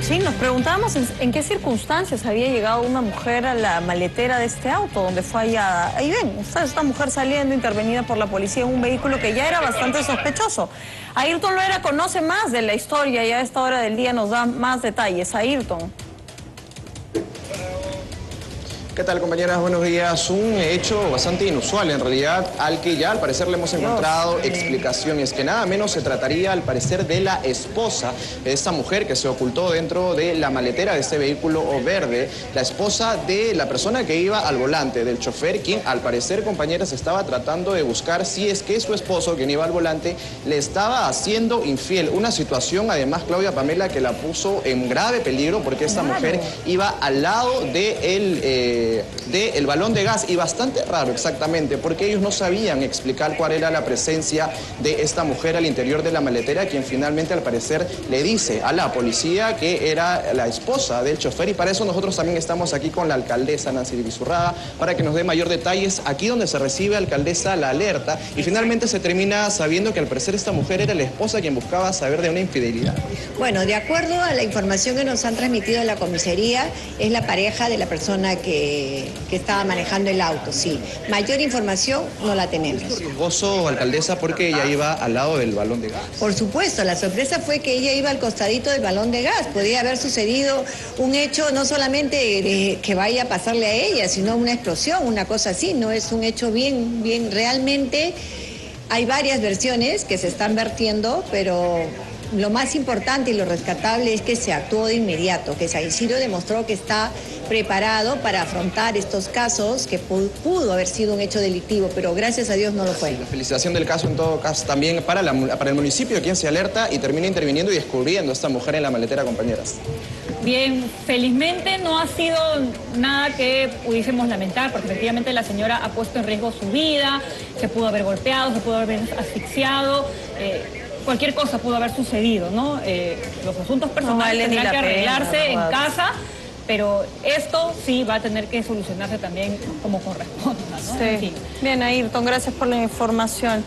Sí, nos preguntábamos en, qué circunstancias había llegado una mujer a la maletera de este auto donde fue hallada. Ahí ven, esta mujer saliendo intervenida por la policía en un vehículo que ya era bastante sospechoso. Ayrton Loera conoce más de la historia y a esta hora del día nos da más detalles. Ayrton. ¿Qué tal compañeras? Buenos días. Un hecho bastante inusual en realidad al que ya al parecer le hemos encontrado explicación. es que nada menos se trataría al parecer de la esposa de esta mujer que se ocultó dentro de la maletera de este vehículo verde. La esposa de la persona que iba al volante, del chofer, quien al parecer compañeras estaba tratando de buscar si es que su esposo, quien iba al volante, le estaba haciendo infiel. Una situación además Claudia Pamela que la puso en grave peligro porque esta mujer iba al lado de él. Eh, del balón de gas y bastante raro exactamente porque ellos no sabían explicar cuál era la presencia de esta mujer al interior de la maletera quien finalmente al parecer le dice a la policía que era la esposa del chofer y para eso nosotros también estamos aquí con la alcaldesa Nancy Bizurrada para que nos dé mayor detalles aquí donde se recibe alcaldesa la alerta y finalmente se termina sabiendo que al parecer esta mujer era la esposa quien buscaba saber de una infidelidad. Bueno, de acuerdo a la información que nos han transmitido en la comisaría, es la pareja de la persona que que, estaba manejando el auto, sí. Mayor información no la tenemos. ¿Riesgoso, alcaldesa, porque ella iba al lado del balón de gas? Por supuesto, la sorpresa fue que ella iba al costadito del balón de gas. Podía haber sucedido un hecho no solamente de que vaya a pasarle a ella, sino una explosión, una cosa así. No es un hecho bien, bien, realmente hay varias versiones que se están vertiendo, pero lo más importante y lo rescatable es que se actuó de inmediato, que Saicirio demostró que está preparado para afrontar estos casos, que pudo haber sido un hecho delictivo, pero gracias a Dios no lo fue. la felicitación del caso en todo caso también para, para el municipio, quien se alerta y termina interviniendo y descubriendo a esta mujer en la maletera, compañeras. Bien, felizmente no ha sido nada que pudiésemos lamentar, porque efectivamente la señora ha puesto en riesgo su vida, se pudo haber golpeado, se pudo haber asfixiado. Eh, cualquier cosa pudo haber sucedido, ¿no? Eh, los asuntos personales tendrán que arreglarse en casa, pero esto sí va a tener que solucionarse también como corresponda, ¿no? Sí. Bien, Ayrton, gracias por la información.